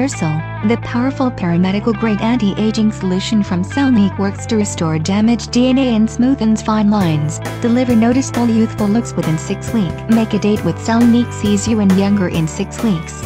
Reversal, the powerful paramedical-grade anti-aging solution from Cellnique works to restore damaged DNA and smoothens fine lines, deliver noticeable youthful looks within 6 weeks. Make a date with Cellnique sees you in younger in 6 weeks.